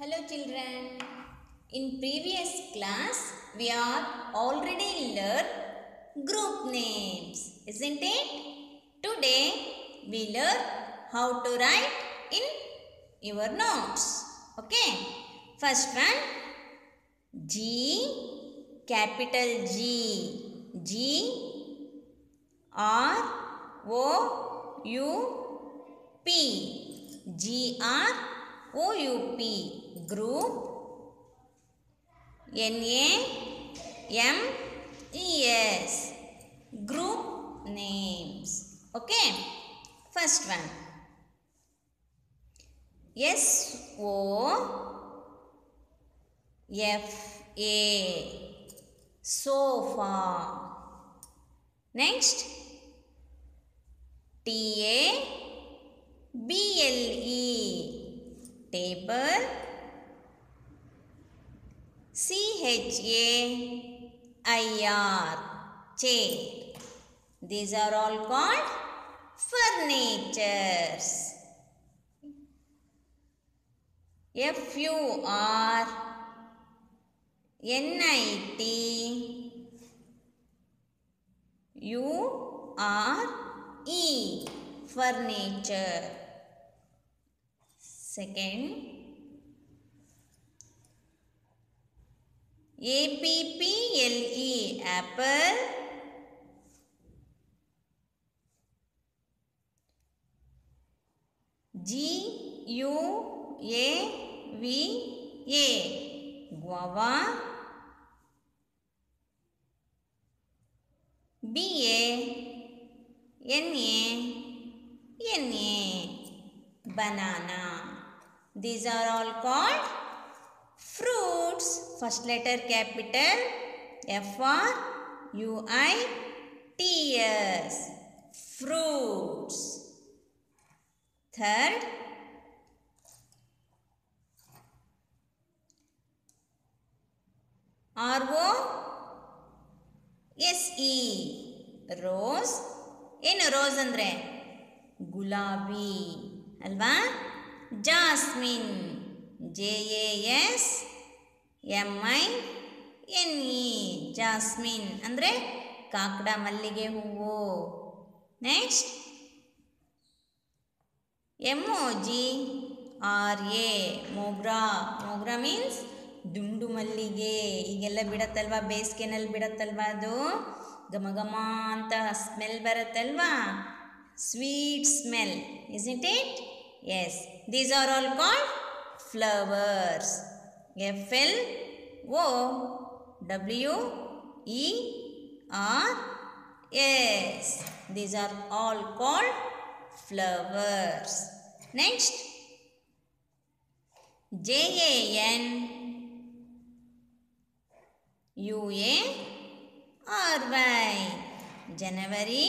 Hello children. In previous class we are already learned group names, isn't it? Today we learn how to write in your notes. Okay. First one G capital G G R O U P G R O U P group N A M E S. Group names. Okay first one. S O F A. Sofa next. T A B L E table. C H A I R chair these are all called furnitures. F U R N I T U R E. Furniture second A P P L E apple G U A V A guava B A N A N A banana these are all called fruits first letter capital F R U I T S fruits third R O S E rose ಏನು rose ಅಂದರೆ ಗುಲಾಬಿ ಅಲ್ವಾ jasmine. J A S M I N E. Jasmine ಅಂದರೆ ಕಾಕಡ ಮಲ್ಲಿಗೆ ಹೂವು. Next. M O G R A. Mogra. Mogra means ದುಂಡು ಮಲ್ಲಿಗೆ. ಈಗೆಲ್ಲ ಬಿಡತ್ತಲ್ವಾ? ಬೇಸಿಗೆನಲ್ಲಿ ಬಿಡತ್ತಲ್ವಾ ಅದು? ಘಮ ಘಮ ಅಂತ smell ಬರುತ್ತಲ್ವಾ? Sweet smell is it it Yes, these are all called flowers. F L O W E R S. These are all called flowers. Next, J A N U A R Y. January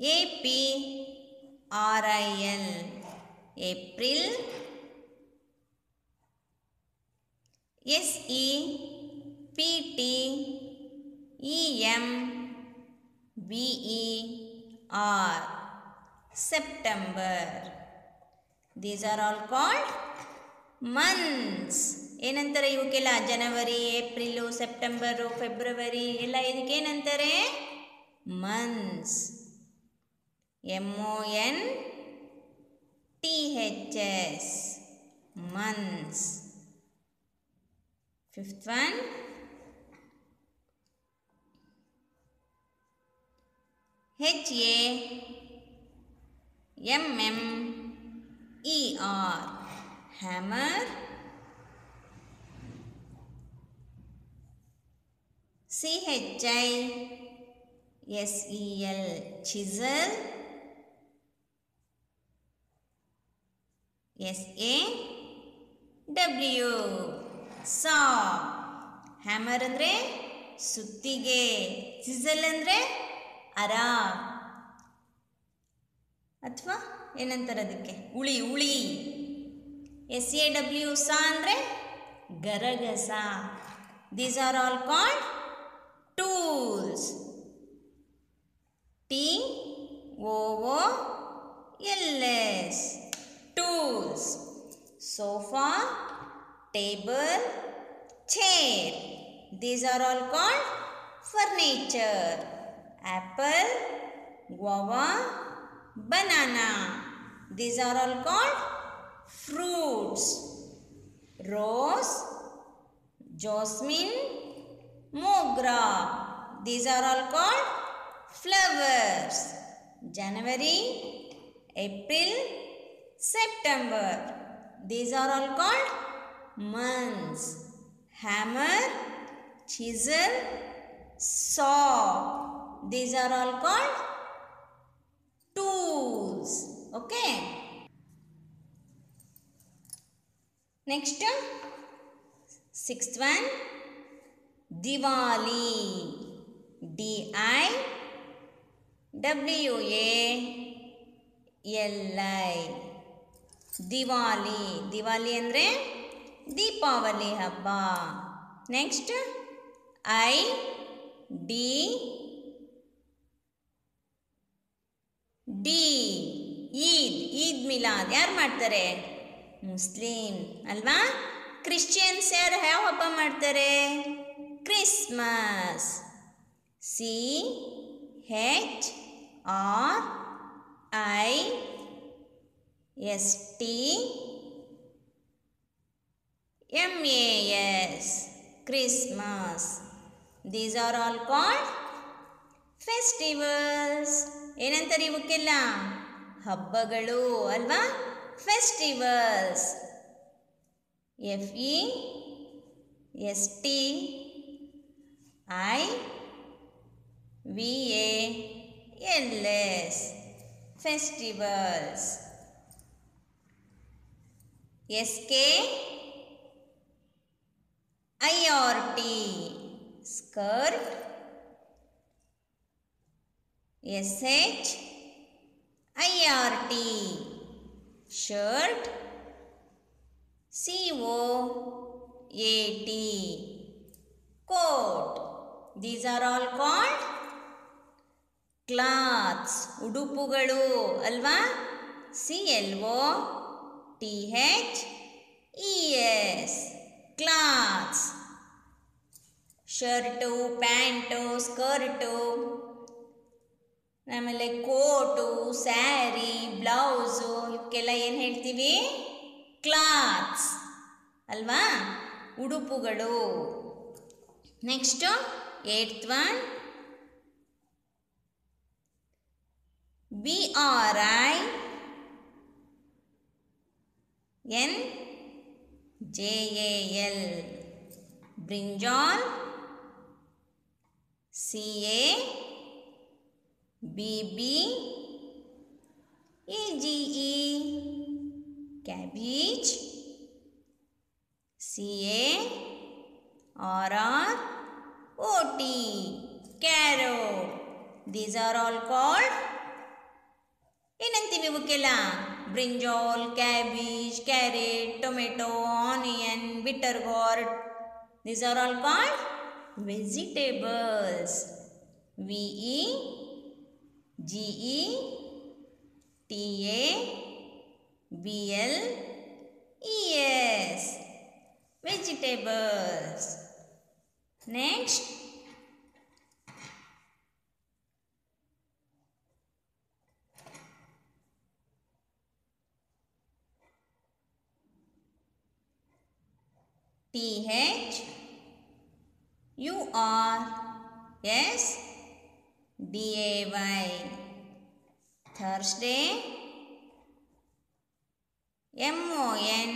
A P R I L April S E P T E M B E R September these are all called months ಏನಂತಾರೆ ಇವಕ್ಕೆಲ್ಲ ಜನವರಿ April September February ಎಲ್ಲ ಇದಕ್ಕೇನಂತಾರೆ months M-O-N-T-H-S. Months. Fifth one. H-A-M-M-E-R. Hammer. C-H-I-S-E-L. Chisel. one H A M M E R hammer C H I S E L chisel S A W saw hammer ಅಂದರೆ ಸುತ್ತಿಗೆ chisel ಅಂದರೆ ಅರ ಅಥವಾ ಏನಂತಾರೆ ಅದಕ್ಕೆ ಉಳಿ ಉಳಿ ಎಸ್ ಎ ಡಬ್ಲ್ಯೂ ಸಾ ಅಂದರೆ ಗರಗಸ these are all called tools T O O L S tools sofa table chair these are all called furniture apple guava banana these are all called fruits rose jasmine mogra these are all called flowers january april September. These are all called months. Hammer, chisel, saw. These are all called tools. Okay. Next, sixth one, Diwali. D I W A L I Diwali. Diwali ಅಂದರೆ ದೀಪಾವಳಿ ಹಬ್ಬ. Next I D D Eid. Eid Milad. ಯಾರು ಮಾಡ್ತಾರೆ? Muslim. ಅಲ್ವಾ? Christians ಯಾರು ಯಾವ ಹಬ್ಬ ಮಾಡ್ತಾರೆ? Christmas. C H R I S T M A S Christmas these are all called festivals ಏನಂತಾರೆ ಇವಕ್ಕೆಲ್ಲ ಹಬ್ಬಗಳು ಅಲ್ವಾ festivals F E S T I V A L S festivals S K I R T skirt S H I R T shirt C O A T coat these are all called clothes ಉಡುಪುಗಳು ಅಲ್ವಾ C L O T H E S clothes shirt pant skirt ಆಮೇಲೆ coat, sari, blouse. ಇವಕ್ಕೆಲ್ಲ ಏನು ಹೇಳ್ತೀವಿ? Clothes ಅಲ್ವಾ? ಉಡುಪುಗಳು. Next eighth one B R I N J A L brinjal C A B B A G E cabbage C A R R O T carrot these are all called ಏನಂತೀವಿ ಇವಕ್ಕೆಲ್ಲ brinjal, cabbage, carrot, tomato, onion, bitter gourd. These are all called vegetables. V E G E T A B L E S. Vegetables. Next T H U R S D A Y Thursday M O N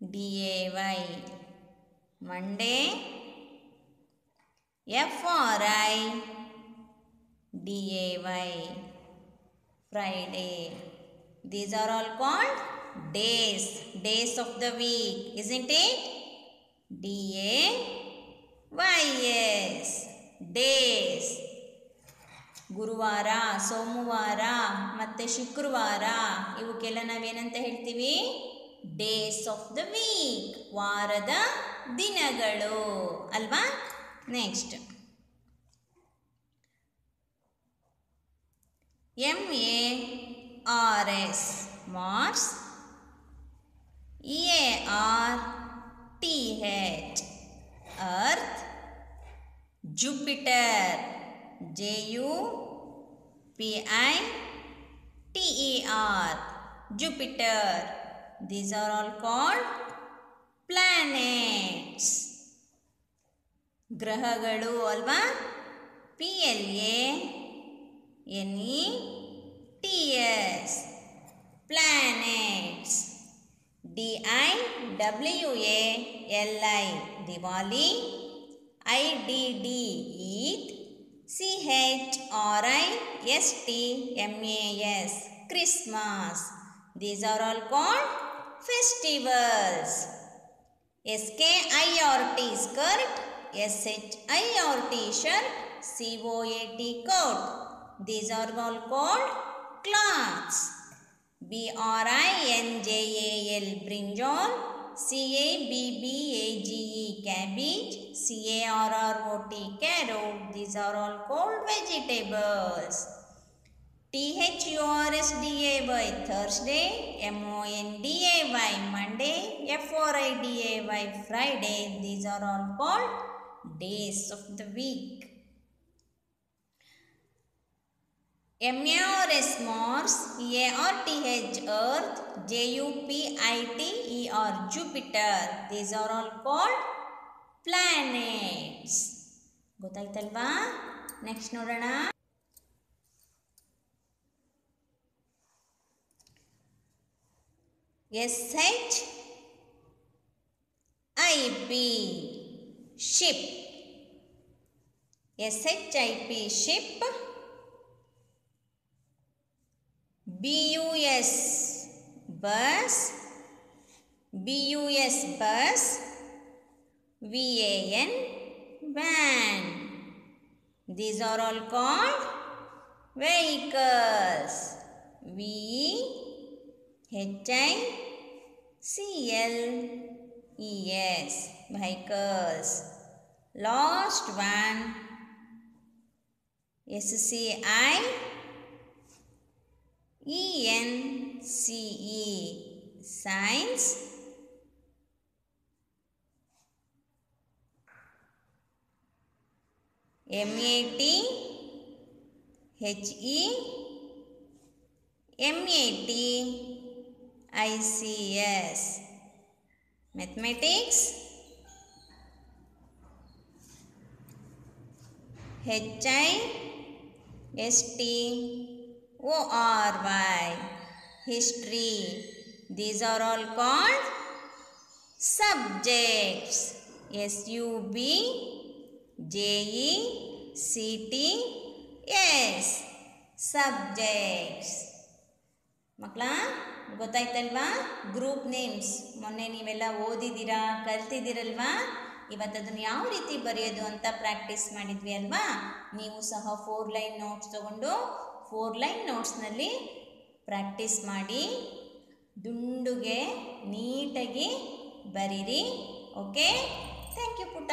D A Y Monday F R I D A Y Friday these are all called days days of the week, isn't it? D a y s, days. ಗುರುವಾರ, ಸೋಮವಾರ, ಮತ್ತು ಶುಕ್ರವಾರ, ಇವಕ್ಕೆಲ್ಲ ನಾವೇನಂತ ಹೇಳ್ತೀವಿ? Days of the week ವಾರದ ದಿನಗಳು. ಅಲ್ವಾ? Next M A R S Mars E A R T H earth Jupiter J U P I T E R Jupiter these are all called planets ಗ್ರಹಗಳು ಅಲ್ವಾ P L A N E T S planets D I W A L I Diwali I D D Eid C H R I S T M A S Christmas. These are all called festivals. S K I R T skirt S H I R T shirt C O A T coat. These are all called clothes. B R I N J A L brinjal C A B B A G E cabbage C A R R O T carrot. These are all called vegetables. T H U R S D A Y Thursday. M O N D A Y Monday. F O R I D A Y Friday. These are all called days of the week. M A R S Mars E A R T H earth J U P I T E R Jupiter these are all called planets ಗೊತ್ತಾಯ್ತಲ್ವಾ next ನೋಡೋಣ S H I P ship S H I P ship bus bus bus bus van van. These are all called vehicles. V h i c l e s vehicles. Last one. S c i E N C E. Science? M A T? H E? M A T? I C S. Mathematics? H I S T. O R Y. History. These are all called subjects. S U B J E C T S. Subjects. ಮಕ್ಕಳ ಗೊತ್ತಾಯ್ತಲ್ವಾ? Group names ಮೊನ್ನೆ ನೀವೆಲ್ಲ ಓದಿದ್ದೀರಾ, ಕಲ್ತಿದ್ದೀರಲ್ವಾ? ಇವತ್ತದನ್ನು ಯಾವ ರೀತಿ ಬರೆಯೋದು ಅಂತ practice ಮಾಡಿದ್ವಿ ಅಲ್ವಾ? ನೀವು ಸಹ ಫೋರ್ ಲೈನ್ ನೋಟ್ಸ್ ತಗೊಂಡು ಫೋರ್ ಲೈನ್ ನೋಟ್ಸ್ನಲ್ಲಿ ಪ್ರಾಕ್ಟೀಸ್ ಮಾಡಿ ದುಂಡುಗೆ ನೀಟಾಗಿ ಬರೀರಿ. ಓಕೆ ಥ್ಯಾಂಕ್ ಯು ಪುಟ.